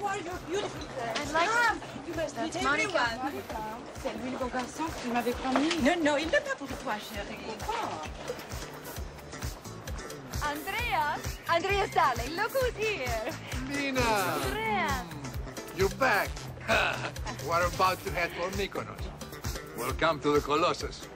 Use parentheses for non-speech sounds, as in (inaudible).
Wow, you beautiful. I'd like ah, you must That's meet Monica. everyone. C'est lui le beau garçon que tu m'avais promis. Non, non, il n'est pas pour toi, chérie. Andrea! Andrea's darling, look who's here! Nina! Andrea! Hmm. You're back. (laughs) We're about to head for Mykonos. Welcome to the Colossus.